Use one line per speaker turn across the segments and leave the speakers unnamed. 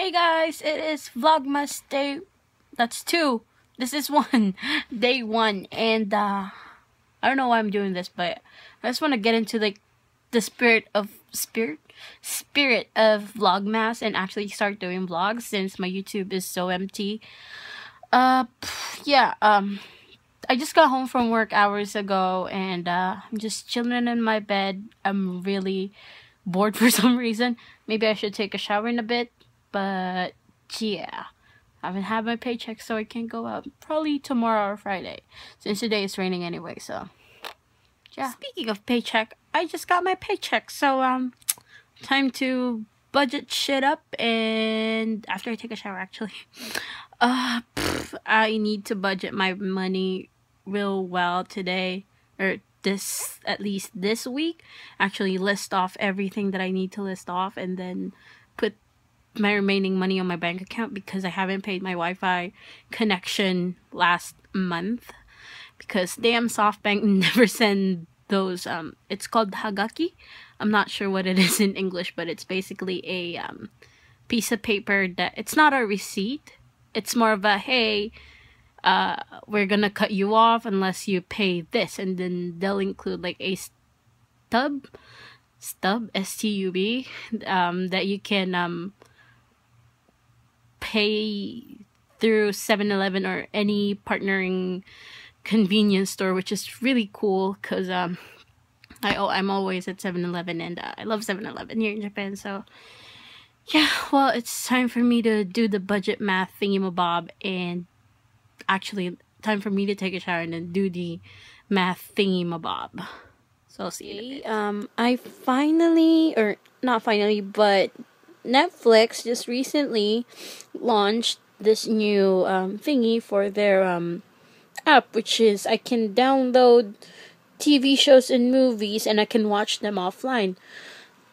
Hey guys, it is Vlogmas day, that's two, this is one, day one, and uh, I don't know why I'm doing this, but I just want to get into like the spirit of, spirit? Spirit of Vlogmas and actually start doing vlogs since my YouTube is so empty. Uh, yeah, um, I just got home from work hours ago and uh, I'm just chilling in my bed. I'm really bored for some reason. Maybe I should take a shower in a bit but yeah, I haven't had my paycheck, so I can't go out. Probably tomorrow or Friday, since today is raining anyway. So yeah. Speaking of paycheck, I just got my paycheck, so um, time to budget shit up. And after I take a shower, actually, uh, pff, I need to budget my money real well today or this at least this week actually list off everything that I need to list off and then put my remaining money on my bank account because I haven't paid my Wi-Fi connection last month because damn SoftBank never send those um it's called hagaki. I'm not sure what it is in English, but it's basically a um piece of paper that it's not a receipt. It's more of a hey, uh we're going to cut you off unless you pay this and then they'll include like a stub stub S T U B um that you can um pay through 7-Eleven or any partnering convenience store, which is really cool because um, I oh, I'm always at 7-Eleven and uh, I love 7-Eleven here in Japan. So yeah, well, it's time for me to do the budget math thingamabob and actually time for me to take a shower and then do the math thingamabob. So I'll see you Um, I finally, or not finally, but Netflix just recently launched this new um, thingy for their um, app, which is I can download TV shows and movies and I can watch them offline.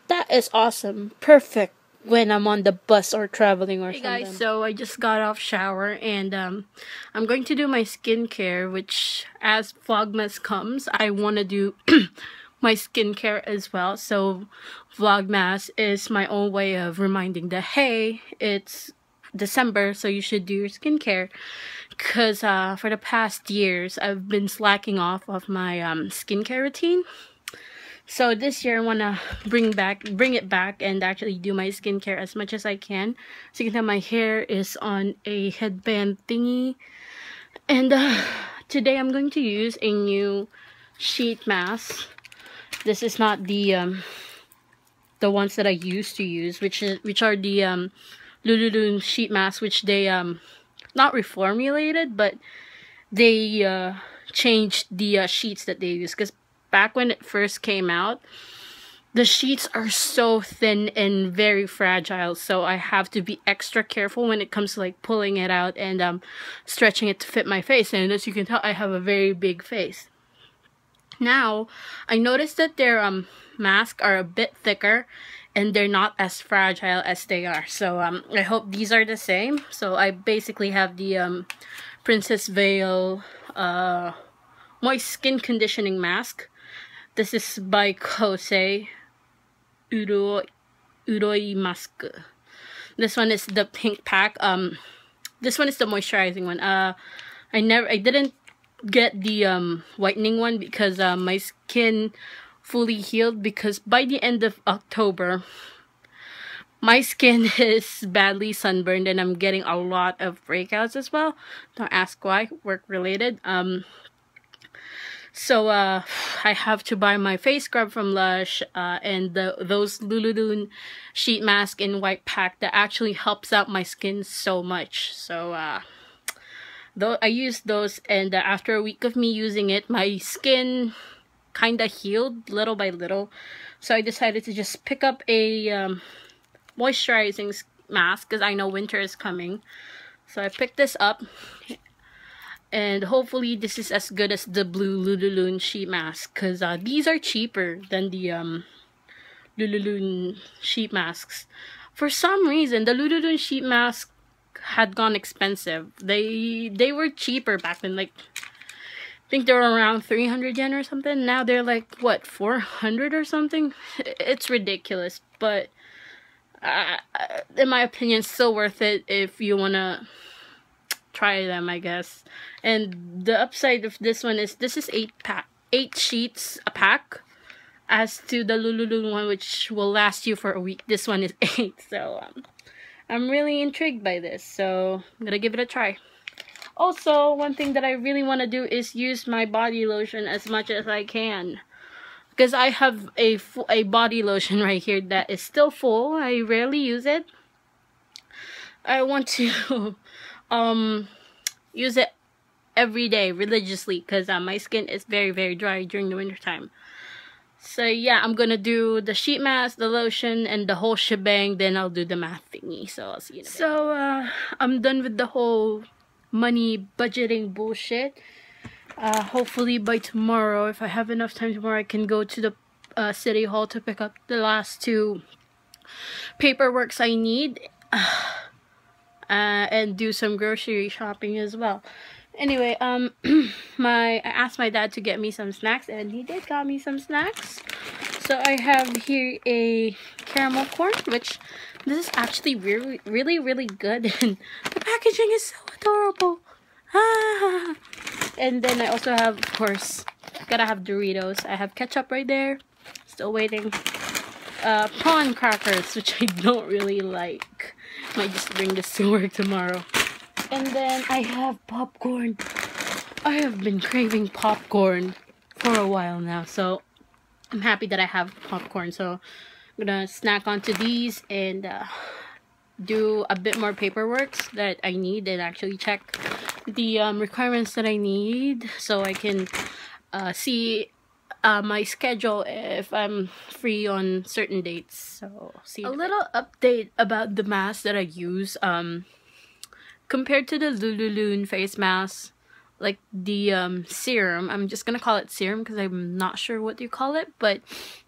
That is awesome. Perfect when I'm on the bus or traveling or hey something. guys, so I just got off shower and um, I'm going to do my skincare, which as Vlogmas comes, I want to do my skincare as well. So Vlogmas is my own way of reminding that, hey, it's December, so you should do your skincare. Because uh, for the past years, I've been slacking off of my um, skincare routine. So this year I want to bring back, bring it back and actually do my skincare as much as I can. So you can tell my hair is on a headband thingy. And uh, today I'm going to use a new sheet mask this is not the um, the ones that I used to use, which is which are the um, Lululun sheet masks, which they um, not reformulated, but they uh, changed the uh, sheets that they use. Because back when it first came out, the sheets are so thin and very fragile so i have to be extra careful when it comes to like pulling it out and um stretching it to fit my face and as you can tell i have a very big face now, I noticed that their um, masks are a bit thicker and they're not as fragile as they are. So um, I hope these are the same. So I basically have the um, Princess Veil uh, Moist Skin Conditioning Mask. This is by Kosei Uroi, Uroi Mask. This one is the pink pack. Um, this one is the moisturizing one. Uh, I never, I didn't get the um, whitening one because uh, my skin fully healed because by the end of October my skin is badly sunburned and I'm getting a lot of breakouts as well. Don't ask why, work related. Um, so uh, I have to buy my face scrub from Lush uh, and the, those Lululun sheet mask in white pack that actually helps out my skin so much. So uh, though I used those and uh, after a week of me using it my skin kind of healed little by little. So I decided to just pick up a um, moisturizing mask because I know winter is coming. So I picked this up and hopefully this is as good as the blue Lululun sheet mask because uh, these are cheaper than the um, Lululun sheet masks. For some reason the Lululun sheet mask had gone expensive. They they were cheaper back then. Like I think they were around 300 yen or something. Now they're like what 400 or something. It's ridiculous. But uh, in my opinion, still worth it if you wanna try them, I guess. And the upside of this one is this is eight pack, eight sheets a pack. As to the Lululun one, which will last you for a week, this one is eight. So um, I'm really intrigued by this. So I'm gonna give it a try. Also, one thing that I really want to do is use my body lotion as much as I can. Because I have a, a body lotion right here that is still full. I rarely use it. I want to um, use it every day religiously because uh, my skin is very, very dry during the winter time. So yeah, I'm gonna do the sheet mask, the lotion, and the whole shebang. Then I'll do the math thingy. So I'll see you. So uh, I'm done with the whole money budgeting bullshit. Uh, hopefully by tomorrow, if I have enough time tomorrow, I can go to the uh, city hall to pick up the last two paperworks I need. Uh, and do some grocery shopping as well. Anyway, um, my I asked my dad to get me some snacks, and he did got me some snacks. So I have here a caramel corn, which this is actually really, really, really good, and the packaging is so adorable. Ah. And then I also have, of course, gotta have Doritos. I have ketchup right there. Still waiting. Uh, prawn crackers, which I don't really like. Might just bring this to work tomorrow. And then I have popcorn. I have been craving popcorn for a while now, so I'm happy that I have popcorn. So I'm gonna snack onto these and uh, do a bit more paperwork that I need and actually check the um, requirements that I need so I can uh, see uh, my schedule if I'm free on certain dates. So see a little update about the mask that I use. Um, compared to the Lululun face mask, like the um, serum, I'm just gonna call it serum because I'm not sure what you call it, but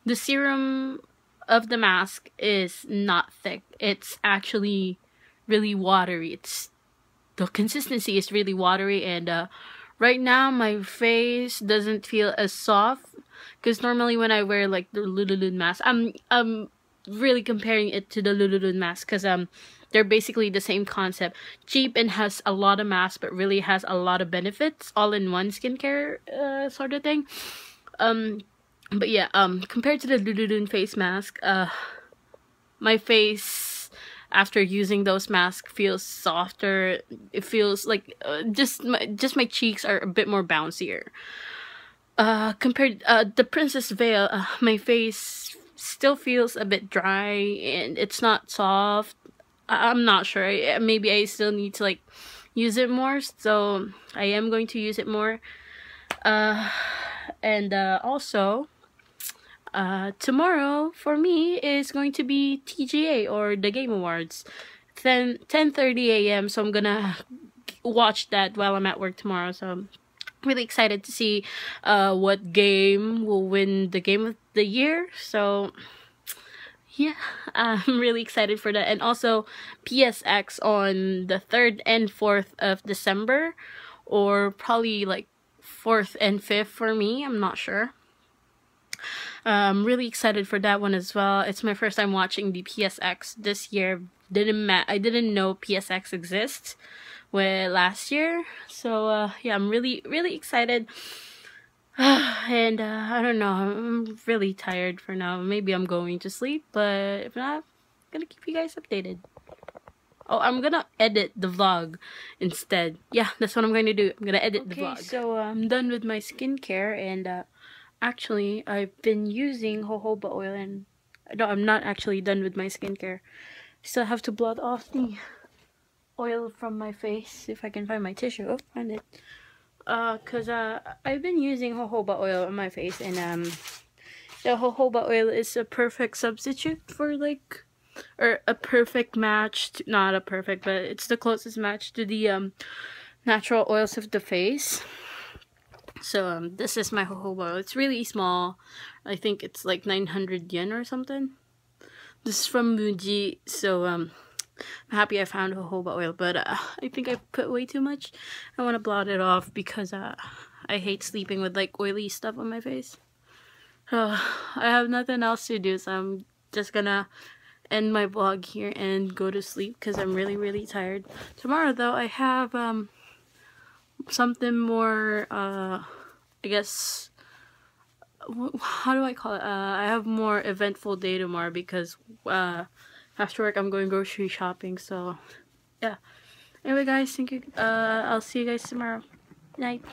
the serum of the mask is not thick. It's actually really watery. It's the consistency is really watery and uh, right now my face doesn't feel as soft because normally when I wear like the Lululun mask, I'm I'm really comparing it to the Lululun mask because um they're basically the same concept. Cheap and has a lot of masks, but really has a lot of benefits, all in one skincare uh, sort of thing. Um, but yeah, um, compared to the Lululun face mask, uh, my face after using those masks feels softer. It feels like uh, just my, just my cheeks are a bit more bouncier. Uh, compared uh, the Princess Veil, uh, my face still feels a bit dry and it's not soft. I'm not sure. Maybe I still need to like use it more. So I am going to use it more. Uh, and uh, also, uh, tomorrow for me is going to be TGA or the Game Awards, 10 10:30 a.m. So I'm gonna watch that while I'm at work tomorrow. So I'm really excited to see uh, what game will win the game of the year. So yeah, I'm really excited for that. And also PSX on the 3rd and 4th of December or probably like 4th and 5th for me. I'm not sure. I'm really excited for that one as well. It's my first time watching the PSX this year. Didn't ma- I didn't know PSX exists with last year. So uh, yeah, I'm really really excited. and uh, I don't know, I'm really tired for now. Maybe I'm going to sleep, but if not, I'm gonna keep you guys updated. Oh, I'm gonna edit the vlog instead. Yeah, that's what I'm going to do. I'm gonna edit okay, the vlog. so uh, I'm done with my skincare, and uh, actually, I've been using jojoba oil, and no, I'm not actually done with my skincare. Still have to blot off the oil from my face if I can find my tissue. Oh, find it. Uh, cause uh, I've been using jojoba oil on my face, and um, the jojoba oil is a perfect substitute for like, or a perfect match. To, not a perfect, but it's the closest match to the um, natural oils of the face. So um, this is my jojoba oil. It's really small. I think it's like 900 yen or something. This is from Muji. So um I'm happy I found jojoba oil, but uh, I think I put way too much. I want to blot it off because uh, I hate sleeping with like oily stuff on my face. Uh, I have nothing else to do, so I'm just gonna end my vlog here and go to sleep because I'm really really tired. Tomorrow though I have um something more uh I guess how do I call it? Uh, I have more eventful day tomorrow because uh after work I'm going grocery shopping so yeah. Anyway guys, thank you uh I'll see you guys tomorrow. Night.